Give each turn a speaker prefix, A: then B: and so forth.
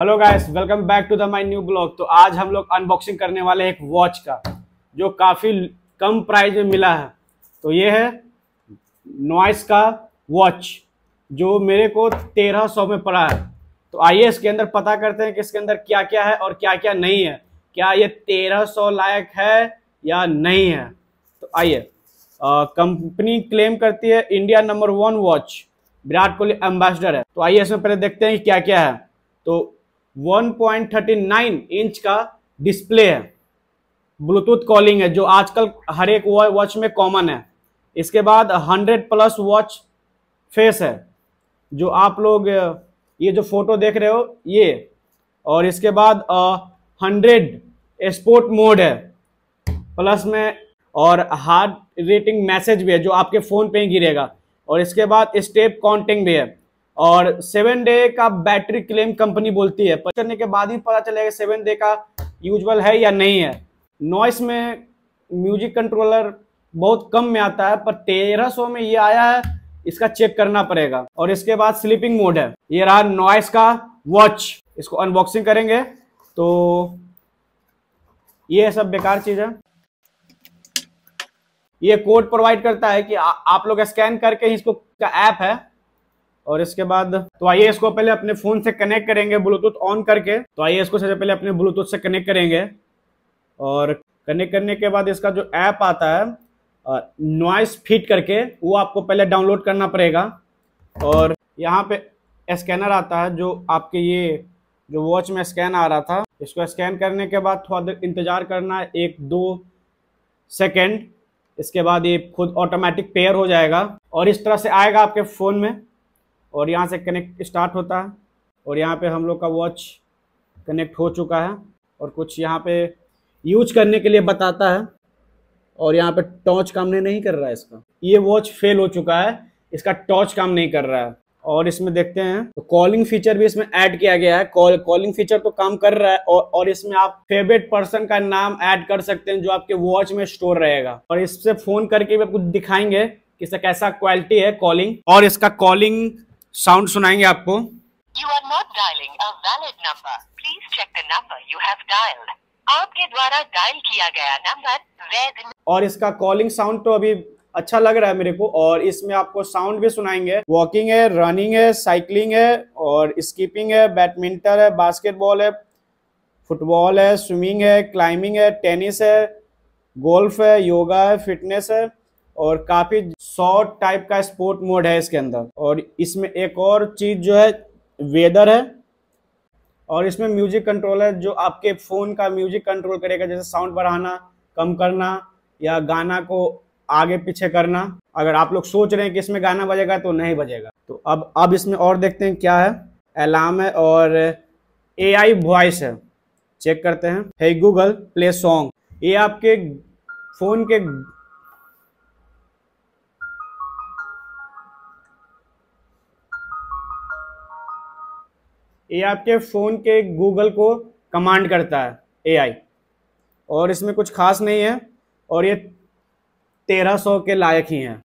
A: Hello guys welcome back to the my new blog तो आज हम लोग अनबॉक्सिंग करने वाले हैं एक वॉच का, जो काफ़ी कम प्राइस में मिला है। तो ये है नॉइस का वॉच जो मेरे को तेरह सौ में पड़ा है। तो आइए इसके अंदर पता करते हैं कि इसके अंदर क्या क्या है और क्या क्या नहीं है। क्या ये तेरह सौ लायक है या नहीं है? तो आइए कंपनी क्लेम करती है India number one watch Virat Kohli ambassador है। तो आइए इसमें पहले देखते हैं कि क्या क्या है। तो 1.39 इंच का डिस्प्ले है। ब्लूटूथ कॉलिंग है, जो आजकल हर एक वॉच में कॉमन है। इसके बाद 100 प्लस वॉच फेस है, जो आप लोग, ये जो फ़ोटो देख रहे हो, ये। और इसके बाद हंड्रेड स्पोर्ट मोड है, प्लस में। और हार्ड रेटिंग मैसेज भी है, जो आपके फ़ोन पे ही गिरेगा। और इसके बाद स्टेप काउंटिंग भी है। और सेवन डे का बैटरी क्लेम कंपनी बोलती है। करने के बाद ही पता चलेगा सेवन डे का यूजल है या नहीं है। नॉइस में म्यूज़िक कंट्रोलर बहुत कम में आता है पर तेरह सौ में ये आया है इसका चेक करना पड़ेगा। और इसके बाद स्लीपिंग मोड है। ये रहा नॉइस का वॉच इसको अनबॉक्सिंग करेंगे। तो ये सब बेकार चीज़ है। ये कोड प्रोवाइड करता है कि आ, आप लोग स्कैन करके इसको का ऐप है। और इसके बाद तो आइए इसको पहले अपने फ़ोन से कनेक्ट करेंगे ब्लूटूथ ऑन करके। तो आइए इसको सबसे पहले अपने ब्लूटूथ से कनेक्ट करेंगे। और कनेक्ट करने के बाद इसका जो ऐप आता है नॉइस फिट करके, वो आपको पहले डाउनलोड करना पड़ेगा। और यहाँ पे स्कैनर आता है, जो आपके ये, जो वॉच में स्कैन आ रहा था, इसको स्कैन करने के बाद थोड़ा देर इंतज़ार करना है, एक, दो सेकेंड इसके बाद ये खुद ऑटोमेटिक पेयर हो जाएगा। और इस तरह से आएगा आपके फ़ोन में। और यहाँ से कनेक्ट स्टार्ट होता है। और यहाँ पे हम लोग का वॉच कनेक्ट हो चुका है और कुछ यहाँ पे यूज़ करने के लिए बताता है। और यहाँ पे टॉर्च काम नहीं, कर रहा है इसका। ये वॉच फेल हो चुका है। इसका टॉर्च काम नहीं कर रहा है। और इसमें देखते हैं तो कॉलिंग फीचर भी इसमें ऐड किया गया है। कॉल कॉलिंग फीचर तो काम कर रहा है और, और इसमें आप फेवरेट पर्सन का नाम ऐड कर सकते हैं जो आपके वॉच में स्टोर रहेगा। और इससे फ़ोन करके भी आपको दिखाएँगे कि इसका कैसा क्वालिटी है कॉलिंग और इसका कॉलिंग साउंड सुनाएँगे आपको।
B: You are not dialing a valid number please check the number you have dialled आपके द्वारा डायल किया गया नंबर वैध
A: और इसका कॉलिंग साउंड तो अभी अच्छा लग रहा है मेरे को और इसमें आपको साउंड भी सुनाएँगे। वॉकिंग है रनिंग है साइकिलिंग है और स्कीपिंग है बैडमिंटन है बास्केटबॉल है फुटबॉल है स्विमिंग है क्लाइंबिंग है टेनिस है गोल्फ है योगा है फिटनेस है और काफ़ी शॉर्ट टाइप का स्पोर्ट मोड है इसके अंदर। और इसमें एक और चीज़ जो है, वेदर है। और इसमें म्यूज़िक कंट्रोल है, जो आपके फ़ोन का म्यूज़िक कंट्रोल करेगा, जैसे साउंड बढ़ाना, कम करना, या गाना को आगे पीछे करना। अगर आप लोग सोच रहे हैं कि इसमें गाना बजेगा तो नहीं बजेगा। तो अब अब इसमें और देखते हैं क्या है। अलार्म है और ए आई वॉइस है। चेक करते हैं। हे गूगल प्ले सॉन्ग ये आपके फ़ोन के ये आपके फ़ोन के गूगल को कमांड करता है एआई और इसमें कुछ खास नहीं है, और ये तेरह सौ के लायक ही हैं।